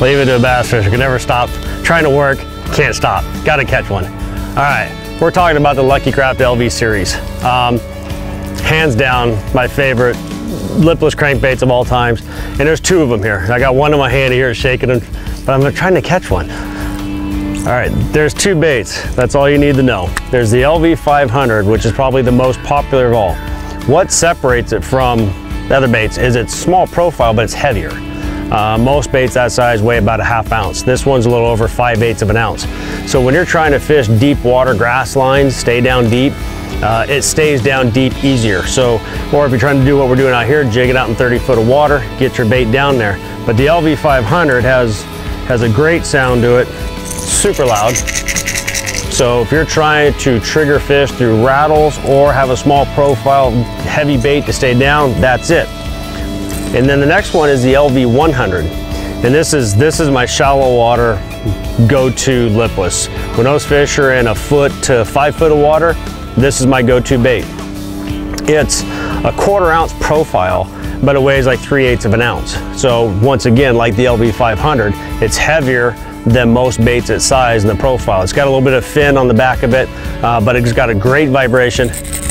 Leave it to a bass fisher. Can never stop trying to work. Can't stop. Got to catch one. All right, we're talking about the Lucky Craft LV series. Um, hands down, my favorite lipless crankbaits of all times. And there's two of them here. I got one in my hand here shaking them, but I'm trying to catch one. All right, there's two baits. That's all you need to know. There's the LV500, which is probably the most popular of all. What separates it from the other baits is it's small profile, but it's heavier. Uh, most baits that size weigh about a half ounce. This one's a little over 5 eighths of an ounce. So when you're trying to fish deep water grass lines, stay down deep, uh, it stays down deep easier. So, or if you're trying to do what we're doing out here, jig it out in 30 foot of water, get your bait down there. But the LV500 has, has a great sound to it super loud. So if you're trying to trigger fish through rattles or have a small profile heavy bait to stay down, that's it. And then the next one is the LV100. And this is, this is my shallow water go-to lipless. When those fish are in a foot to five foot of water, this is my go-to bait. It's a quarter ounce profile, but it weighs like 3 eighths of an ounce. So once again, like the LV500, it's heavier than most baits its size and the profile. It's got a little bit of fin on the back of it, uh, but it's got a great vibration,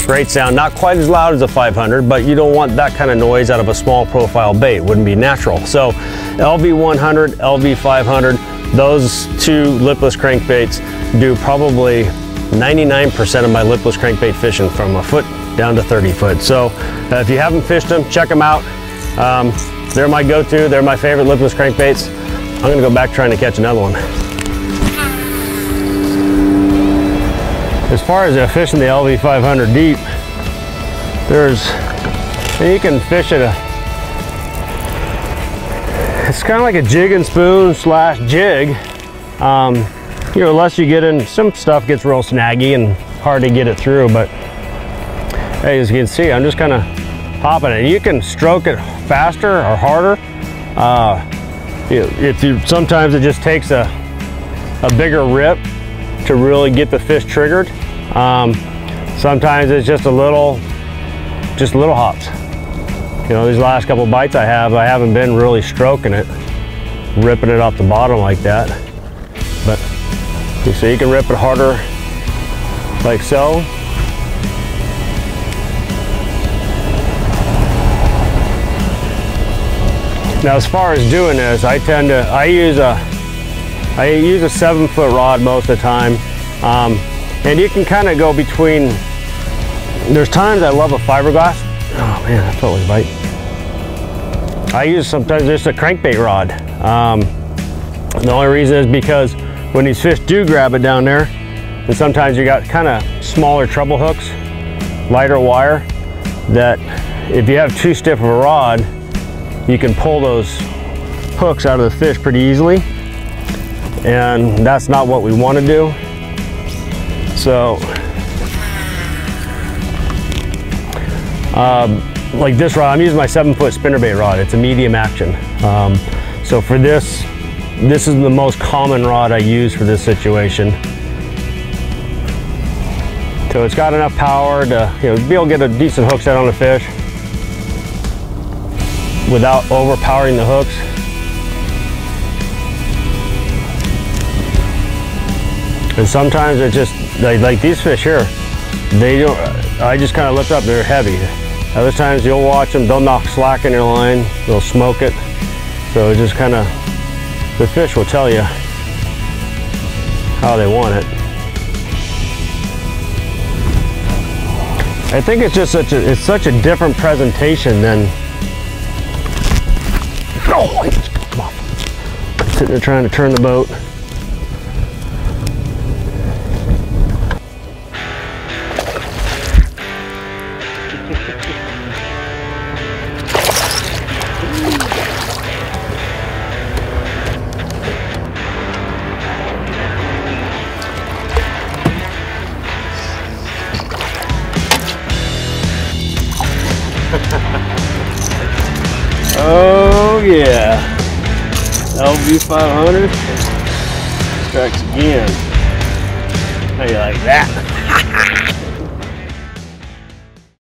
great sound. Not quite as loud as a 500, but you don't want that kind of noise out of a small profile bait. Wouldn't be natural. So LV100, LV500, those two lipless crankbaits do probably 99% of my lipless crankbait fishing from a foot down to 30 foot. So uh, if you haven't fished them, check them out. Um, they're my go-to, they're my favorite lipless crankbaits. I'm gonna go back trying to catch another one. As far as fishing the LV500 deep, there's, you can fish it a, it's kind of like a jig and spoon slash jig. Um, you know, unless you get in, some stuff gets real snaggy and hard to get it through, but as you can see, I'm just kind of popping it. You can stroke it faster or harder. Uh, if you sometimes it just takes a a bigger rip to really get the fish triggered. Um, sometimes it's just a little just little hops. You know these last couple bites I have I haven't been really stroking it ripping it off the bottom like that. But you see you can rip it harder like so. Now as far as doing this, I tend to, I use a, I use a seven foot rod most of the time. Um, and you can kind of go between, there's times I love a fiberglass. Oh man, that totally bite. I use sometimes just a crankbait rod. Um, the only reason is because when these fish do grab it down there, and sometimes you got kind of smaller treble hooks, lighter wire, that if you have too stiff of a rod, you can pull those hooks out of the fish pretty easily and that's not what we want to do. So um, like this rod I'm using my seven foot spinnerbait rod. It's a medium action. Um, so for this this is the most common rod I use for this situation. So it's got enough power to you know be able to get a decent hook set on the fish without overpowering the hooks. And sometimes it just, like, like these fish here, they don't, I just kind of lift up, they're heavy. Other times you'll watch them, they'll knock slack in your line, they'll smoke it. So it just kind of, the fish will tell you how they want it. I think it's just such a, it's such a different presentation than Oh. Sitting there trying to turn the boat. Oh yeah. LV500 strikes again. How you like that?